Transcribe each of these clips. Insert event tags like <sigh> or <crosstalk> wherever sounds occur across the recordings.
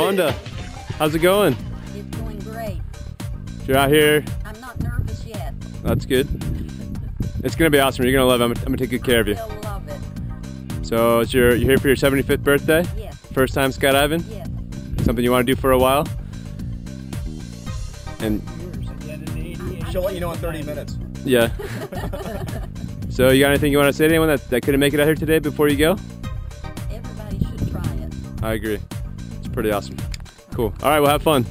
Wanda, how's it going? It's going great. You're out here. I'm not nervous yet. That's good. It's gonna be awesome. You're gonna love it. I'm, I'm gonna take good care of you. You'll love it. So it's your you're here for your 75th birthday. Yes, First time skydiving. yes. Something you want to do for a while. And She'll let you know in 30 minutes. yeah. <laughs> so you got anything you want to say to anyone that, that couldn't make it out here today before you go? Everybody should try it. I agree. Pretty awesome. Cool. All right, well have fun.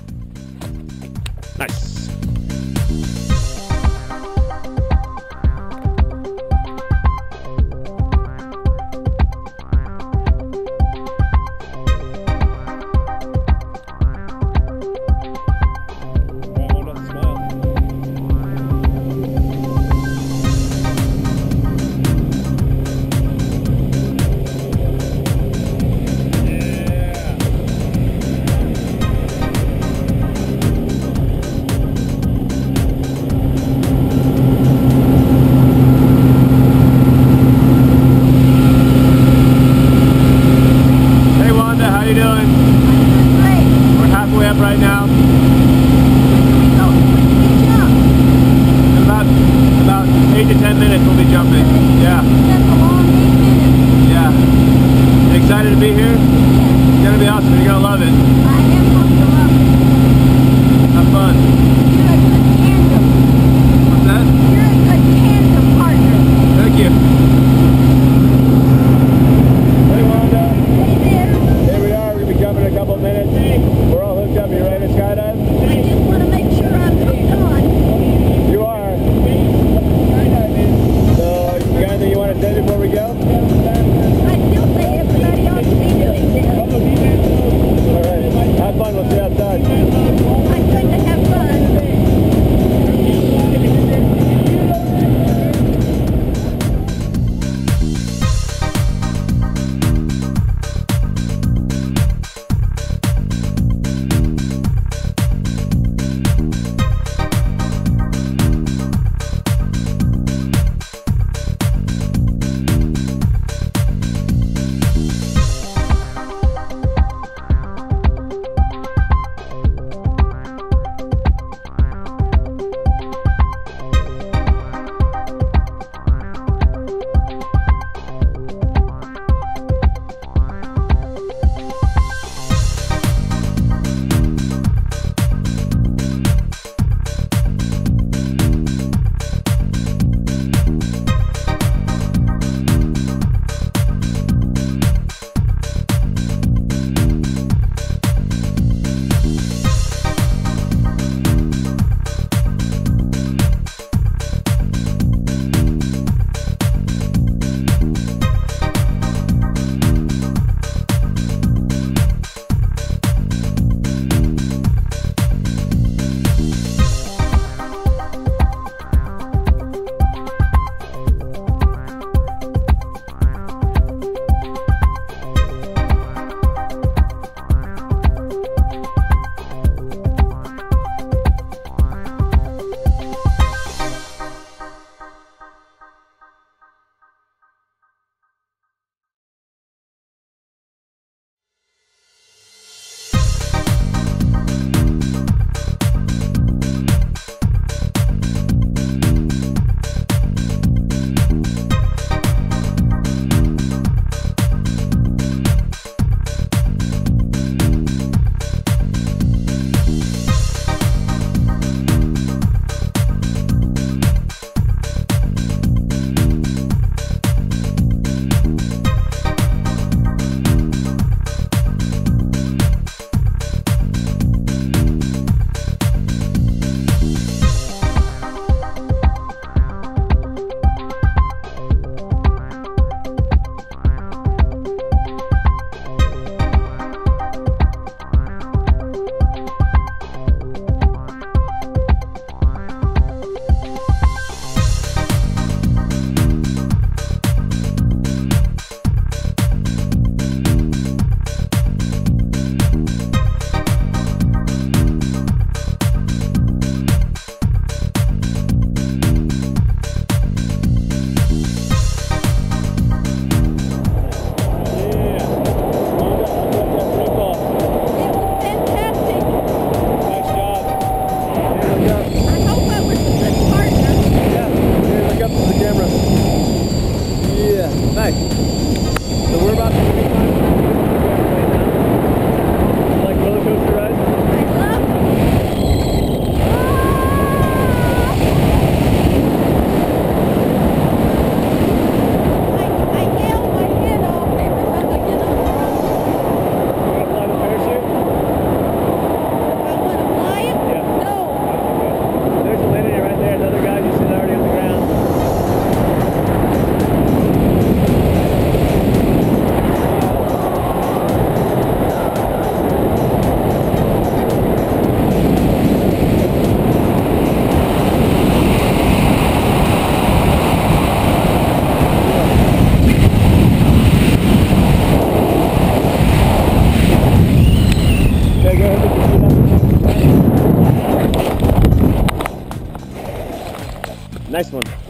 You doing? Great. We're halfway up right now. In about about eight to ten minutes we'll be jumping. Yeah,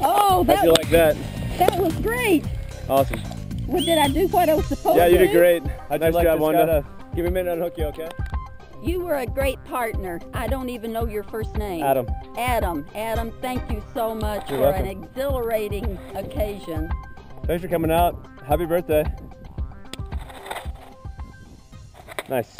Oh, How'd that, you like that? that was great. Awesome. Well, did I do what I was supposed to? Do? Yeah, you did great. How'd nice you like job, this, Wanda. Scott? Give me a minute to unhook you, okay? You were a great partner. I don't even know your first name. Adam. Adam. Adam, thank you so much You're for an exhilarating occasion. Thanks for coming out. Happy birthday. Nice.